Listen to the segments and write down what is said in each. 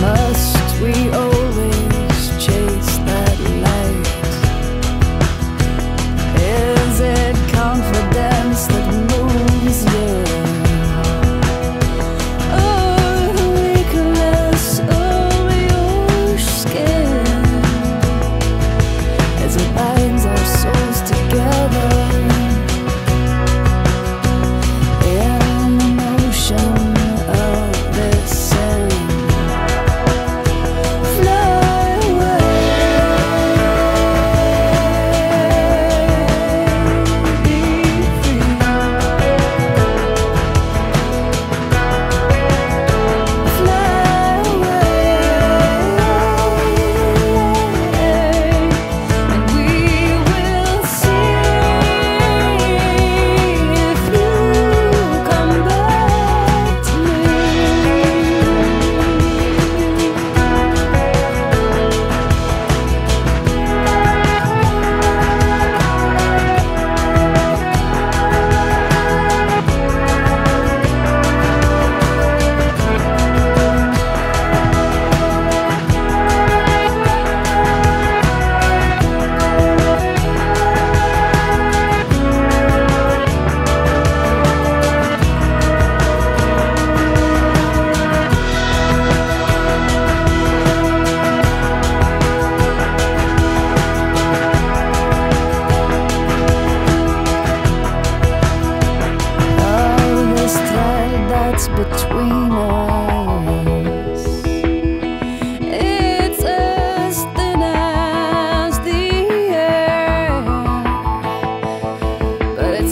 must we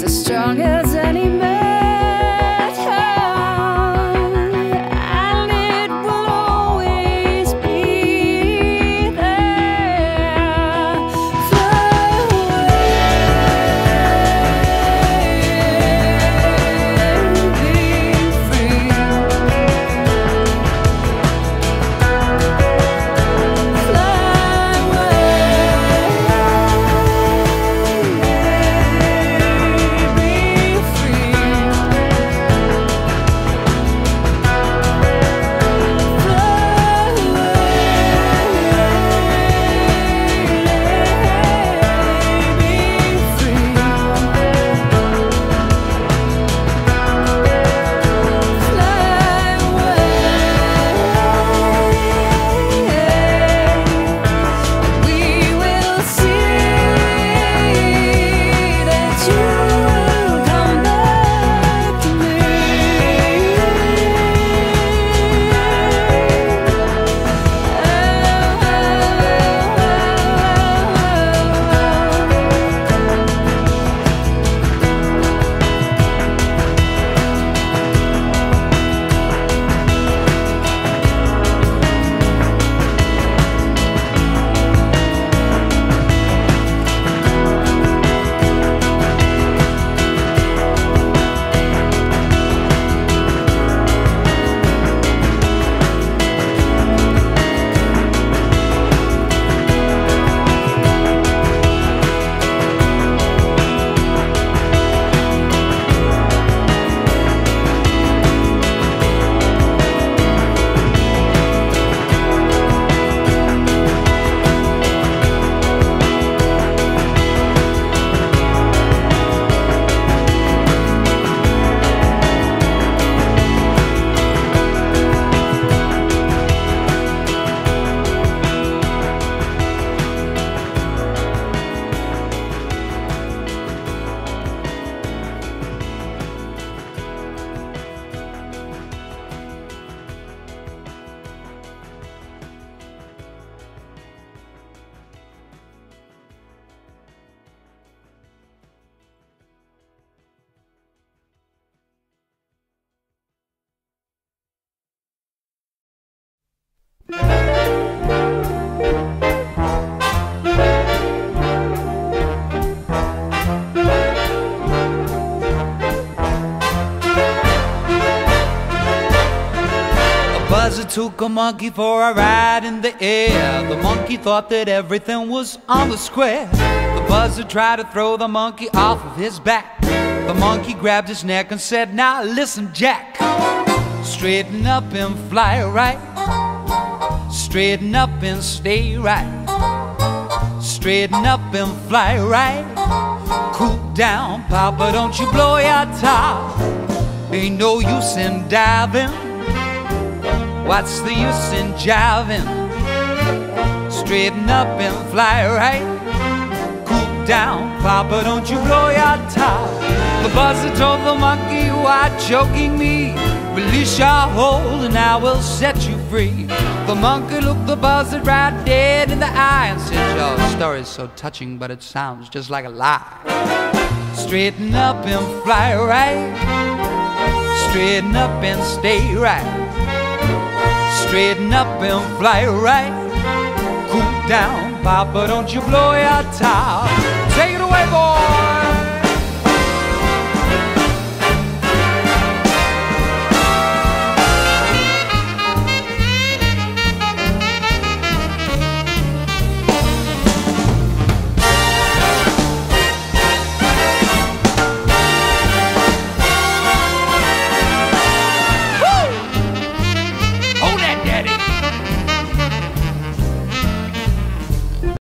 but took a monkey for a ride in the air. The monkey thought that everything was on the square. The buzzard tried to throw the monkey off of his back. The monkey grabbed his neck and said, Now listen, Jack. Straighten up and fly right. Straighten up and stay right. Straighten up and fly right. Cool down, Papa, don't you blow your top. Ain't no use in diving. What's the use in jiving? Straighten up and fly right. Cool down, Papa, don't you blow your top. The buzzard told the monkey, are choking me. Release your hold and I will set you free. The monkey looked the buzzard right dead in the eye and said, Your story's so touching, but it sounds just like a lie. Straighten up and fly right. Straighten up and stay right. Straighten up and fly right. Cool down, Papa, don't you blow your top.